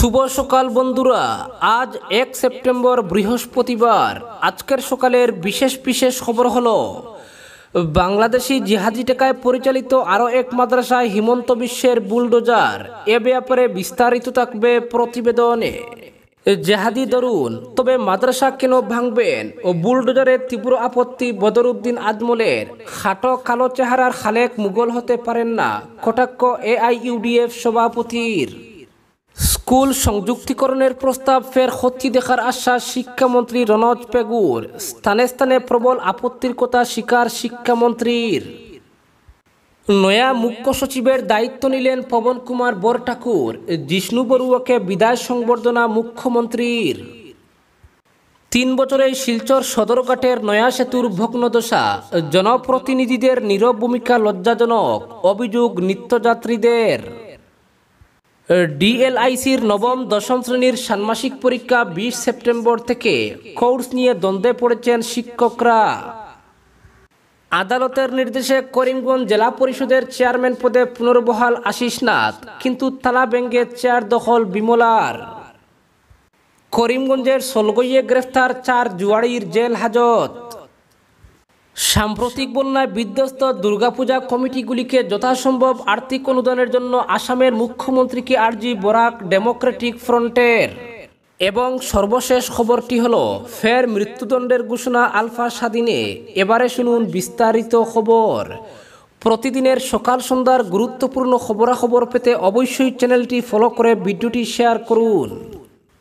শুভ সকাল বন্ধুরা। আজ এক সেপ্টেম্বর বৃহস্পতিবার। আজকের সকালের বিশেষ বিশেষ খবর হলো, বাংলাদেশি জিহাদি টেকায় পরিচালিত আরও এক মাদ্রাসায় হিমন্ত বিশ্বের বুলডোজার। এ ব্যাপারে বিস্তারিত থাকবে প্রতিবেদনে। জেহাদি দরুন, তবে মাদ্রাসা কেন ভাঙবেন ও বুলডোজারের তীব্র আপত্তি বদরুদ্দিন আজমলের? খাটো কালো চেহারার খালেক মুঘল হতে পারেন না, কটাক্ষ এআইইউডিএফ সভাপতির। স্কুল সংযুক্তিকরণের প্রস্তাব ফের হত্যি দেখার আশ্বাস শিক্ষামন্ত্রী রনজ পেগুর স্থানে স্থানে প্রবল আপত্তির কথা স্বীকার শিক্ষামন্ত্রীর। নয়া মুখ্য সচিবের দায়িত্ব নিলেন পবন কুমার বরঠাকুর। জিষ্ণু বড়ুয়াকে বিদায় সংবর্ধনা মুখ্যমন্ত্রীর। তিন বছরেই শিলচর সদরঘাটের নয়া সেতুর ভগ্নদশা। জনপ্রতিনিধিদের নীরব ভূমিকা লজ্জাজনক। অভিযোগ নিত্যযাত্রীদের। ডিএলআইসির নবম, দশম শ্রেণির ষান্মাসিক পরীক্ষা বিশ সেপ্টেম্বর থেকে কোর্স নিয়ে দ্বন্দ্বে পড়েছেন শিক্ষকরা। আদালতের নির্দেশে করিমগঞ্জ জেলা পরিষদের চেয়ারম্যান পদে পুনর্বহাল আশিস নাথ, কিন্তু তালা ব্যাঙ্গে চেয়ার দখল বিমলার। করিমগঞ্জের সলগইয়ে গ্রেফতার চার জুয়াড়ির জেল হাজত। সাম্প্রতিক বন্যায় বিধ্বস্ত দুর্গাপূজা কমিটিগুলিকে যথাসম্ভব আর্থিক অনুদানের জন্য আসামের মুখ্যমন্ত্রীকে আর্জি বরাক ডেমোক্রেটিক ফ্রন্টের। এবং সর্বশেষ খবরটি হল, ফের মৃত্যুদণ্ডের ঘোষণা আলফা স্বাধীনে। এবারে শুনুন বিস্তারিত খবর। প্রতিদিনের সকাল সন্ধ্যার গুরুত্বপূর্ণ খবরাখবর পেতে অবশ্যই চ্যানেলটি ফলো করে ভিডিওটি শেয়ার করুন।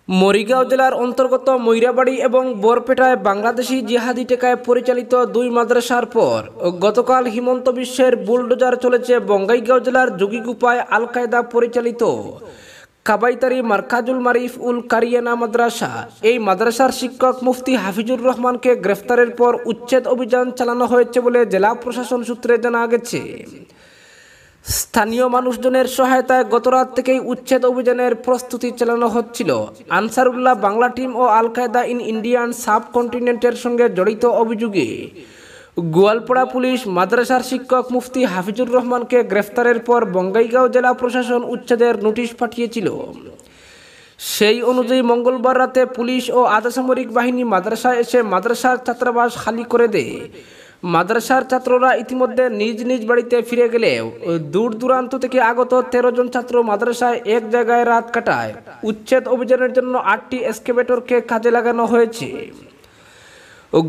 মরিগাঁও জেলার অন্তর্গত ময়রাবাড়ি এবং বরপেটায় বাংলাদেশি জিহাদি টেকায় পরিচালিত দুই মাদ্রাসার পর গতকাল হিমন্ত বিশ্বের বুলডোজার চলেছে বঙ্গাইগাঁও জেলার যোগীগুপায় আল কায়দা পরিচালিত। কাবাইতারি মার্কাজুল মারিফ উল কারিয়ানা মাদ্রাসা। এই মাদ্রাসার শিক্ষক মুফতি হাফিজুর রহমানকে গ্রেফতারের পর উচ্ছেদ অভিযান চালানো হয়েছে বলে জেলা প্রশাসন সূত্রে জানা গেছে। স্থানীয় মানুষজনের সহায়তায় গতরাত থেকেই উচ্ছেদ অভিযানের প্রস্তুতি চালানো হচ্ছিল। আনসারুল্লাহ বাংলা টিম ও আল কায়দা ইন ইন্ডিয়ান সাব কন্টিনেন্টের সঙ্গে জড়িত অভিযোগে গোয়ালপাড়া পুলিশ, মাদ্রাসার শিক্ষক মুফতি হাফিজুর রহমানকে গ্রেফতারের পর বঙ্গাইগাঁও জেলা প্রশাসন উচ্ছেদের নোটিশ পাঠিয়েছিল। সেই অনুযায়ী মঙ্গলবার রাতে পুলিশ ও আধাসামরিক বাহিনী মাদ্রাসায় এসে মাদ্রাসার ছাত্রাবাস খালি করে দেয়। মাদ্রাসার ছাত্ররা ইতিমধ্যে নিজ নিজ বাড়িতে ফিরে গেলেও দূর দূরান্ত থেকে আগত তেরো জন ছাত্র মাদ্রাসায় এক জায়গায় রাত কাটায়। উচ্ছেদ অভিযানের জন্য আটটি এসকেভেটরকে কাজে লাগানো হয়েছে।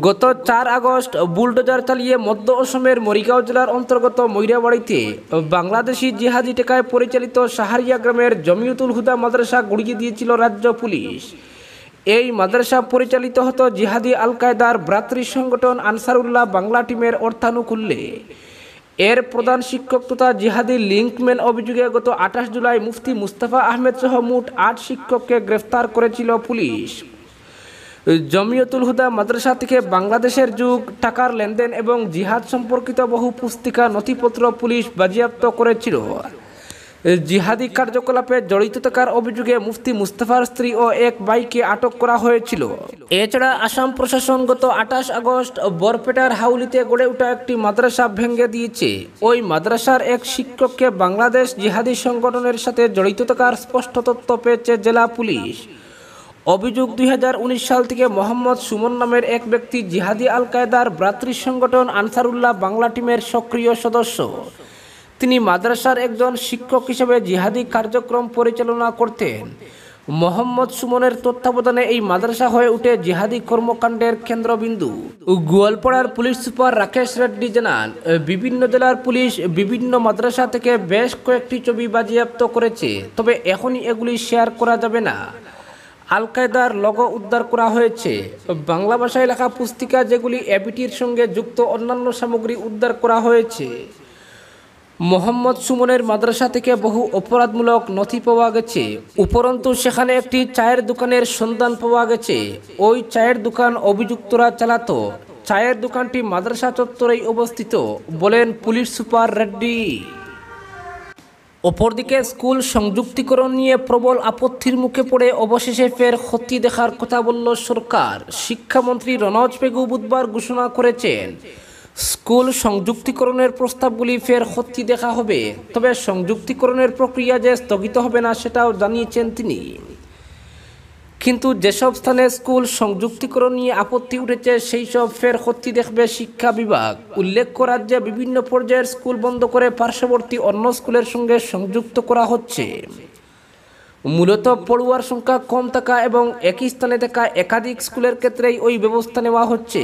গত চার আগস্ট বুলডোজার চালিয়ে মধ্য অসমের মরিগাঁও জেলার অন্তর্গত ময়রাবাড়িতে বাংলাদেশি জিহাদি টেকায় পরিচালিত সাহারিয়া গ্রামের জমিয়তুল হুদা মাদ্রাসা গুড়িয়ে দিয়েছিল রাজ্য পুলিশ। এই মাদ্রাসা পরিচালিত হতো জিহাদি আল কায়দার ভ্রাতৃ সংগঠন আনসারুল্লাহ বাংলা টিমের অর্থানুকূল্যে। এর প্রধান শিক্ষক তথা জিহাদি লিঙ্কম্যান অভিযোগে গত আঠাশ জুলাই মুফতি মুস্তাফা আহমেদ সহ মোট আট শিক্ষককে গ্রেফতার করেছিল পুলিশ। জমিয়তুল হুদা মাদ্রাসা থেকে বাংলাদেশের যুগ, টাকার লেনদেন এবং জিহাদ সম্পর্কিত বহু পুস্তিকা, নথিপত্র পুলিশ বাজেয়াপ্ত করেছিল। জিহাদি কার্যকলাপে জড়িত থাকার অভিযোগে মুফতি মুস্তাফার স্ত্রী ও এক বাইকে আটক করা হয়েছিল। এছাড়া আসাম প্রশাসন গত আঠাশ আগস্ট বরপেটার হাউলিতে গড়ে ওঠা একটি মাদ্রাসা ভেঙে দিয়েছে। ওই মাদ্রাসার এক শিক্ষককে বাংলাদেশ জিহাদি সংগঠনের সাথে জড়িত থাকার স্পষ্ট তথ্য পেয়েছে জেলা পুলিশ। অভিযোগ দুই হাজার উনিশ সাল থেকে মোহাম্মদ সুমন নামের এক ব্যক্তি জিহাদি আল কায়দার ভ্রাতৃ সংগঠন আনসারুল্লাহ বাংলা টিমের সক্রিয় সদস্য। তিনি মাদ্রাসার একজন শিক্ষক হিসেবে জিহাদি কার্যক্রম পরিচালনা করতেন। মোহাম্মদ সুমনের তত্ত্বাবধানে এই মাদ্রাসা হয়ে উঠে জিহাদি কর্মকাণ্ডের কেন্দ্রবিন্দু। গোয়ালপাড়ার পুলিশ সুপার রাকেশ রেড্ডি জানান, বিভিন্ন জেলার পুলিশ বিভিন্ন মাদ্রাসা থেকে বেশ কয়েকটি ছবি বাজেয়াপ্ত করেছে, তবে এখনই এগুলি শেয়ার করা যাবে না। আল কায়দার লগো উদ্ধার করা হয়েছে। বাংলা ভাষায় লেখা পুস্তিকা যেগুলি এবিটির সঙ্গে যুক্ত অন্যান্য সামগ্রী উদ্ধার করা হয়েছে। মোহাম্মদ সুমনের মাদ্রাসা থেকে বহু অপরাধমূলক নথি পাওয়া গেছে। উপরন্তু সেখানে একটি চায়ের দোকানের সন্ধান পাওয়া গেছে। ওই চায়ের দোকান অভিযুক্তরা চালাতো। চায়ের দোকানটি মাদ্রাসা চত্বরেই অবস্থিত, বলেন পুলিশ সুপার রেড্ডি। অপরদিকে স্কুল সংযুক্তিকরণ নিয়ে প্রবল আপত্তির মুখে পড়ে অবশেষে ফের ক্ষতি দেখার কথা বলল সরকার। শিক্ষামন্ত্রী রনজ পেগু বুধবার ঘোষণা করেছেন স্কুল সংযুক্তিকরণের প্রস্তাবগুলি ফের ক্ষতি দেখা হবে। তবে সংযুক্তিকরণের প্রক্রিয়া যে স্থগিত হবে না সেটাও জানিয়েছেন তিনি। কিন্তু যেসব স্থানে স্কুল সংযুক্তিকরণ নিয়ে আপত্তি উঠেছে, সেই সব ফের হত্যি দেখবে শিক্ষা বিভাগ। উল্লেখ্য রাজ্যে বিভিন্ন পর্যায়ের স্কুল বন্ধ করে পার্শ্ববর্তী অন্য স্কুলের সঙ্গে সংযুক্ত করা হচ্ছে। মূলত পড়ুয়ার সংখ্যা কম থাকা এবং একই স্থানে থাকা একাধিক স্কুলের ক্ষেত্রেই ওই ব্যবস্থা নেওয়া হচ্ছে।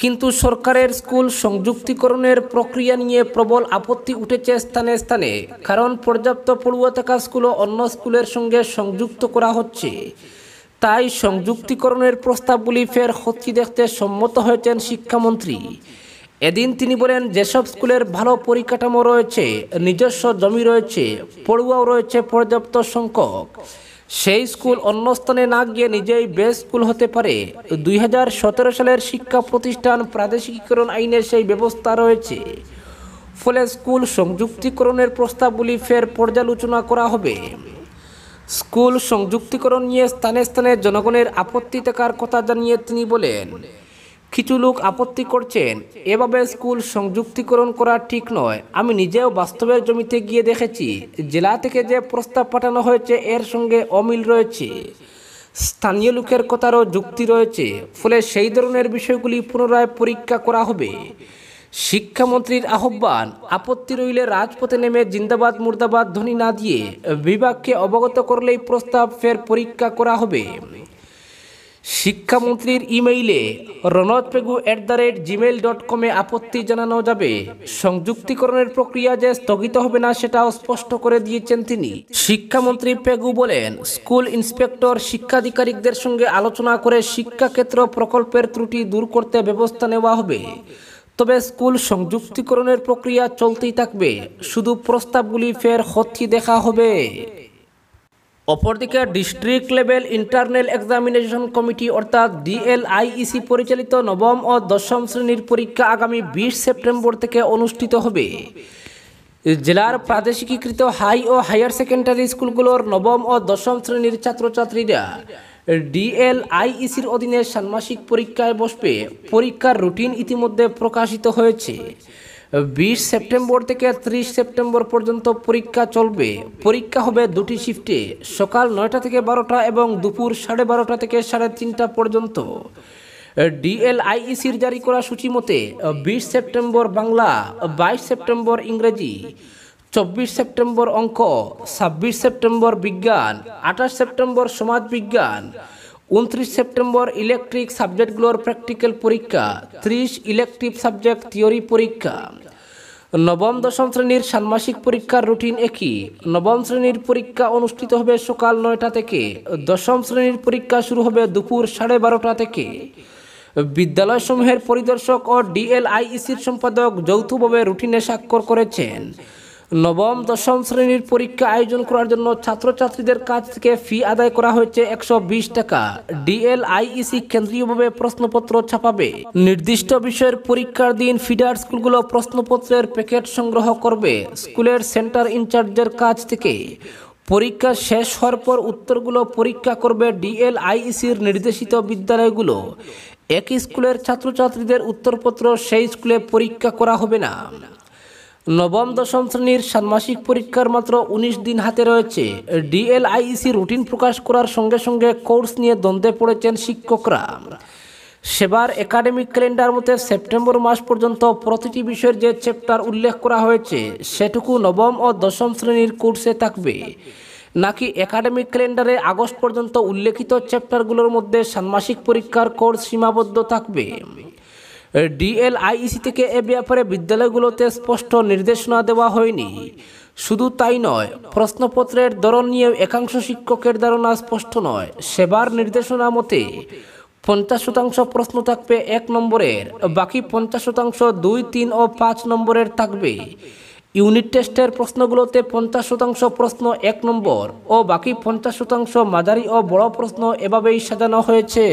কিন্তু সরকারের স্কুল সংযুক্তিকরণের প্রক্রিয়া নিয়ে প্রবল আপত্তি উঠেছে স্থানে স্থানে, কারণ পর্যাপ্ত পড়ুয়া থাকা স্কুলও অন্য স্কুলের সঙ্গে সংযুক্ত করা হচ্ছে। তাই সংযুক্তিকরণের প্রস্তাবগুলি ফের হচ্ছি দেখতে সম্মত হয়েছেন শিক্ষামন্ত্রী। এদিন তিনি বলেন, যেসব স্কুলের ভালো পরিকাঠামো রয়েছে, নিজস্ব জমি রয়েছে, পড়ুয়াও রয়েছে পর্যাপ্ত সংখ্যক, সেই স্কুল অন্য স্থানে না গিয়ে নিজেই বেস্ট স্কুল হতে পারে। দুই হাজার সতেরো সালের শিক্ষা প্রতিষ্ঠান প্রাদেশিকীকরণ আইনের সেই ব্যবস্থা রয়েছে। ফলে স্কুল সংযুক্তিকরণের প্রস্তাবগুলি ফের পর্যালোচনা করা হবে। স্কুল সংযুক্তিকরণ নিয়ে স্থানে স্থানে জনগণের আপত্তি থাকার কথা জানিয়ে তিনি বলেন কিছু লোক আপত্তি করছেন, এভাবে স্কুল সংযুক্তিকরণ করা ঠিক নয়। আমি নিজেও বাস্তবের জমিতে গিয়ে দেখেছি, জেলা থেকে যে প্রস্তাব পাঠানো হয়েছে এর সঙ্গে অমিল রয়েছে। স্থানীয় লোকের কথারও যুক্তি রয়েছে, ফলে সেই ধরনের বিষয়গুলি পুনরায় পরীক্ষা করা হবে। শিক্ষামন্ত্রীর আহ্বান, আপত্তি রইলে রাজপথে নেমে জিন্দাবাদ, মুর্দাবাদ ধ্বনি না দিয়ে বিভাগকে অবগত করলেই প্রস্তাব ফের পরীক্ষা করা হবে। শিক্ষামন্ত্রীর ইমেইলে Ranoj Pegu at the rate gmail dot কমে আপত্তি জানানো যাবে। সংযুক্তিকরণের প্রক্রিয়া যে স্থগিত হবে না সেটাও স্পষ্ট করে দিয়েছেন তিনি। শিক্ষামন্ত্রী পেগু বলেন, স্কুল ইন্সপেক্টর, শিক্ষাধিকারিকদের সঙ্গে আলোচনা করে শিক্ষাক্ষেত্র প্রকল্পের ত্রুটি দূর করতে ব্যবস্থা নেওয়া হবে। তবে স্কুল সংযুক্তিকরণের প্রক্রিয়া চলতেই থাকবে। শুধু প্রস্তাবগুলি ফের হচ্ছি দেখা হবে। অপরদিকে district level internal examination committee অর্থাৎ ডিএলআইইসি পরিচালিত নবম ও দশম শ্রেণির পরীক্ষা আগামী বিশ সেপ্টেম্বর থেকে অনুষ্ঠিত হবে। জেলার প্রাদেশিকীকৃত হাই ও হায়ার সেকেন্ডারি স্কুলগুলোর নবম ও দশম শ্রেণির ছাত্রছাত্রীরা ডিএলআইইসির অধীনে ষান্মাসিক পরীক্ষায় বসবে। পরীক্ষার রুটিন ইতিমধ্যে প্রকাশিত হয়েছে। বিশ সেপ্টেম্বর থেকে ত্রিশ সেপ্টেম্বর পর্যন্ত পরীক্ষা চলবে। পরীক্ষা হবে দুটি শিফটে সকাল নয়টা থেকে বারোটা এবং দুপুর সাড়ে বারোটা থেকে সাড়ে তিনটা পর্যন্ত। ডিএলআইইসির জারি করা সূচি মতে, বিশ সেপ্টেম্বর বাংলা, বাইশ সেপ্টেম্বর ইংরেজি, চব্বিশ সেপ্টেম্বর অঙ্ক, ছাব্বিশ সেপ্টেম্বর বিজ্ঞান, আঠাশ সেপ্টেম্বর সমাজ বিজ্ঞান উনত্রিশ সেপ্টেম্বর ইলেকট্রিক সাবজেক্টগুলোর প্র্যাকটিক্যাল পরীক্ষা, ত্রিশ ইলেকটিভ সাবজেক্ট থিওরি পরীক্ষা। নবম, দশম শ্রেণির ষান্মাসিক পরীক্ষার রুটিন একই। নবম শ্রেণির পরীক্ষা অনুষ্ঠিত হবে সকাল নয়টা থেকে। দশম শ্রেণির পরীক্ষা শুরু হবে দুপুর সাড়ে বারোটা থেকে। বিদ্যালয়সমূহের পরিদর্শক ও ডিএলআইইসির সম্পাদক যৌথভাবে রুটিনে স্বাক্ষর করেছেন। নবম, দশম শ্রেণির পরীক্ষা আয়োজন করার জন্য ছাত্রছাত্রীদের কাছ থেকে ফি আদায় করা হয়েছে একশো বিশ টাকা। ডিএলআইইসি কেন্দ্রীয়ভাবে প্রশ্নপত্র ছাপাবে। নির্দিষ্ট বিষয়ের পরীক্ষার দিন ফিডার স্কুলগুলো প্রশ্নপত্রের প্যাকেট সংগ্রহ করবে স্কুলের সেন্টার ইনচার্জের কাছ থেকে। পরীক্ষা শেষ হওয়ার পর উত্তরগুলো পরীক্ষা করবে ডিএলআইইসির নির্দেশিত বিদ্যালয়গুলো। একই স্কুলের ছাত্রছাত্রীদের উত্তরপত্র সেই স্কুলে পরীক্ষা করা হবে না। নবম, দশম শ্রেণির ষান্মাসিক পরীক্ষার মাত্র উনিশ দিন হাতে রয়েছে। ডিএলআইইসি রুটিন প্রকাশ করার সঙ্গে সঙ্গে কোর্স নিয়ে দ্বন্দ্বে পড়েছেন শিক্ষকরা। সেবার একাডেমিক ক্যালেন্ডার মতে সেপ্টেম্বর মাস পর্যন্ত প্রতিটি বিষয়ের যে চ্যাপ্টার উল্লেখ করা হয়েছে, সেটুকু নবম ও দশম শ্রেণির কোর্সে থাকবে। নাকি একাডেমিক ক্যালেন্ডারে আগস্ট পর্যন্ত উল্লেখিত চ্যাপ্টারগুলোর মধ্যে ষান্মাসিক পরীক্ষার কোর্স সীমাবদ্ধ থাকবে? ডিএলআইইসি থেকে এ ব্যাপারে বিদ্যালয়গুলোতে স্পষ্ট নির্দেশনা দেওয়া হয়নি। শুধু তাই নয়, প্রশ্নপত্রের ধরন নিয়েও একাংশ শিক্ষকের ধারণা স্পষ্ট নয়। সেবার নির্দেশনা মতে, পঞ্চাশ শতাংশ প্রশ্ন থাকবে এক নম্বরের, বাকি পঞ্চাশ শতাংশ দুই, তিন ও পাঁচ নম্বরের থাকবে। ইউনিট টেস্টের প্রশ্নগুলোতে পঞ্চাশ শতাংশ প্রশ্ন এক নম্বর ও বাকি পঞ্চাশ শতাংশ মাঝারি ও বড় প্রশ্ন এভাবেই সাজানো হয়েছে।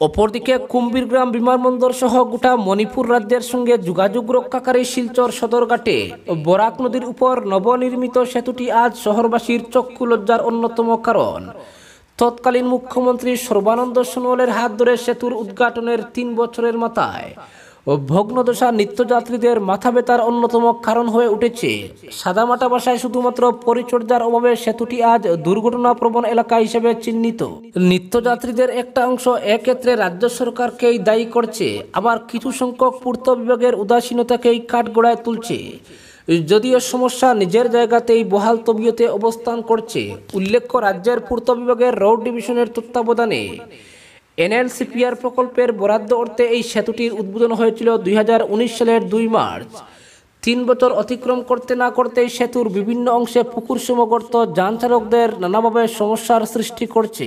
অপরদিকে কুম্ভীরগ্রাম বিমানবন্দর সহ গোটা মণিপুর রাজ্যের সঙ্গে যোগাযোগ রক্ষাকারী শিলচর সদরঘাটে বরাক নদীর উপর নবনির্মিত সেতুটি আজ শহরবাসীর চক্ষু লজ্জার অন্যতম কারণ। তৎকালীন মুখ্যমন্ত্রী সর্বানন্দ সোনোয়ালের হাত ধরে সেতুর উদ্ঘাটনের তিন বছরের মাথায় ও ভগ্নদশা নিত্যযাত্রীদের মাথা ব্যথার অন্যতম কারণ হয়ে উঠেছে। সাদামাটা ভাষায় শুধুমাত্র পরিচর্যার অভাবে সেতুটি আজ দুর্ঘটনা প্রবণ এলাকা হিসেবে চিহ্নিত। নিত্যযাত্রীদের একটা অংশ এক্ষেত্রে রাজ্য সরকারকেই দায়ী করছে, আবার কিছু সংখ্যক পূর্ত বিভাগের উদাসীনতাকেই কাঠগড়ায় তুলছে। যদিও সমস্যা নিজের জায়গাতেই বহাল তবিয়তে অবস্থান করছে, উল্লেখ্য রাজ্যের পূর্ত বিভাগের রোড ডিভিশনের তত্ত্বাবধানে। এনএলসিপিআর প্রকল্পের বরাদ্দ অর্থে এই সেতুটির উদ্বোধন হয়েছিল দুই হাজার উনিশ সালের দুই মার্চ। তিন বছর অতিক্রম করতে না করতেই সেতুর বিভিন্ন অংশে পুকুর সমগর্ত যান চালকদের নানাভাবে সমস্যার সৃষ্টি করছে।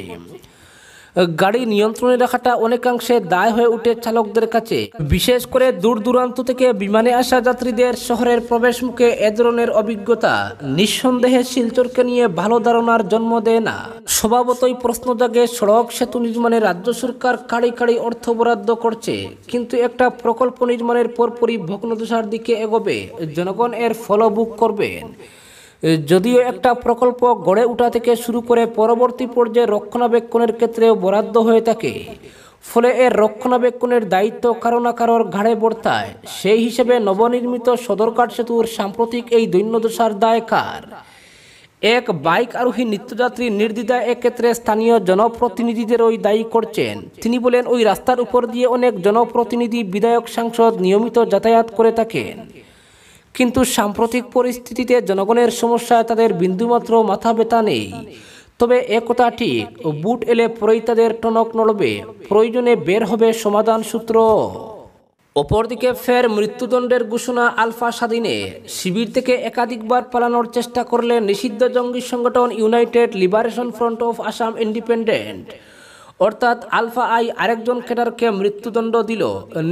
গাড়ি নিয়ন্ত্রণে রাখাটা অনেকাংশে দায় হয়ে উঠে চালকদের কাছে। বিশেষ করে দূর দূরান্ত থেকে বিমানে আসা যাত্রীদের শহরের প্রবেশ মুখে এ ধরনের অভিজ্ঞতা নিঃসন্দেহে শিলচরকে নিয়ে ভালো ধারণার জন্ম দেয় না। স্বভাবতই প্রশ্ন জাগে, সড়ক সেতু নির্মাণে রাজ্য সরকার কাড়ি কাড়ি অর্থ বরাদ্দ করছে, কিন্তু একটা প্রকল্প নির্মাণের পরপরই ভগ্নদশার দিকে এগোবে, জনগণ এর ফলভোগ করবেন। যদিও একটা প্রকল্প গড়ে ওঠা থেকে শুরু করে পরবর্তী পর্যায়ে রক্ষণাবেক্ষণের ক্ষেত্রেও বরাদ্দ হয়ে থাকে, ফলে এর রক্ষণাবেক্ষণের দায়িত্ব কারও না কারোর ঘাড়ে বর্তায়। সেই হিসেবে নবনির্মিত সদরঘাট সেতুর সাম্প্রতিক এই দৈন্যদশার দায় কার এক বাইক আরোহী নিত্যযাত্রী নির্দ্বিধায় এক্ষেত্রে স্থানীয় জনপ্রতিনিধিদের ওই দায়ী করছেন। তিনি বলেন, ওই রাস্তার উপর দিয়ে অনেক জনপ্রতিনিধি বিধায়ক সাংসদ নিয়মিত যাতায়াত করে থাকেন। কিন্তু সাম্প্রতিক পরিস্থিতিতে জনগণের সমস্যায় তাদের বিন্দুমাত্র মাথা ব্যথা নেই। তবে একথা ঠিক বুট এলে পরেই তাদের টনক নড়বে, প্রয়োজনে বের হবে সমাধান সূত্র। অপরদিকে ফের মৃত্যুদণ্ডের ঘোষণা আলফা স্বাধীনে, শিবির থেকে একাধিকবার পালানোর চেষ্টা করলে নিষিদ্ধ জঙ্গি সংগঠন United Liberation Front of Assam Independent. অর্থাৎ আলফা আই আরেকজন ক্যাডারকে মৃত্যুদণ্ড দিল।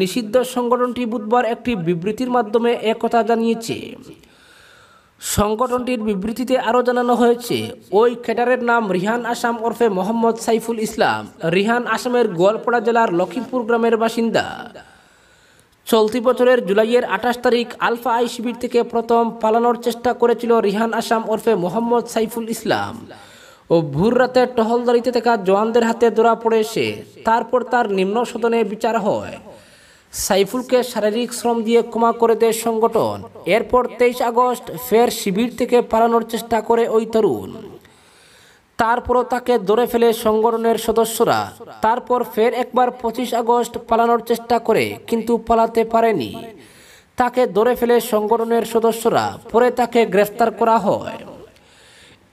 নিষিদ্ধ সংগঠনটি বুধবার একটি বিবৃতির মাধ্যমে একথা জানিয়েছে। সংগঠনটির বিবৃতিতে আরও জানানো হয়েছে, ওই ক্যাডারের নাম রিহান আসাম ওরফে মোহাম্মদ সাইফুল ইসলাম। রিহান আসামের গোয়ালপাড়া জেলার লক্ষ্মীপুর গ্রামের বাসিন্দা। চলতি বছরের জুলাইয়ের আঠাশ তারিখ আলফা আই শিবির থেকে প্রথম পালানোর চেষ্টা করেছিল রিহান আসাম ওরফে মোহাম্মদ সাইফুল ইসলাম। ও ভোর রাতে টহলদারিতে থাকা জওয়ানদের হাতে ধরা পড়ে সে তারপর তার নিম্ন সদনে বিচার হয়। সাইফুলকে শারীরিক শ্রম দিয়ে ক্ষমা করে দেয় সংগঠন। এরপর তেইশ আগস্ট ফের শিবির থেকে পালানোর চেষ্টা করে ওই তরুণ। তারপরও তাকে ধরে ফেলে সংগঠনের সদস্যরা। তারপর ফের একবার পঁচিশ আগস্ট পালানোর চেষ্টা করে, কিন্তু পালাতে পারেনি। তাকে ধরে ফেলে সংগঠনের সদস্যরা। পরে তাকে গ্রেফতার করা হয়।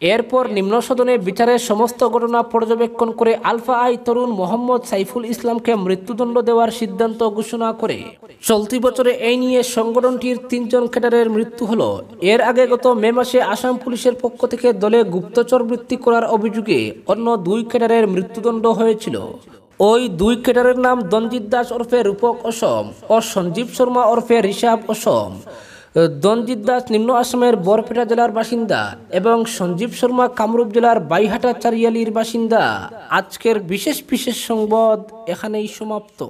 এরপর নিম্ন সদনে বিচারের সমস্ত ঘটনা পর্যবেক্ষণ করে আলফা আই তরুণ মোহাম্মদ সাইফুল ইসলামকে মৃত্যুদণ্ড দেওয়ার সিদ্ধান্ত ঘোষণা করে। চলতি বছরে এই নিয়ে সংগঠনটির তিনজন ক্যাডারের মৃত্যু হল। এর আগে গত মে মাসে আসাম পুলিশের পক্ষ থেকে দলে গুপ্তচর বৃত্তি করার অভিযোগে অন্য দুই ক্যাডারের মৃত্যুদণ্ড হয়েছিল। ওই দুই ক্যাডারের নাম দঞ্জিত দাস ওরফে রূপক অসম ও সঞ্জীব শর্মা ওরফে ঋষাব অসম। দঞ্জিত দাস নিম্ন আসামের বরপেটা জেলার বাসিন্দা এবং সঞ্জীব শর্মা কামরূপ জেলার বাইহাটা চারিয়ালির বাসিন্দা। আজকের বিশেষ বিশেষ সংবাদ এখানেই সমাপ্ত।